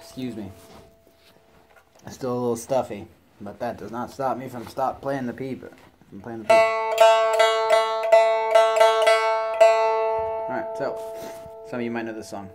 Excuse me. I'm still a little stuffy, but that does not stop me from stop playing the peep. From playing the peep. Alright, so some of you might know this song.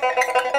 Thank you.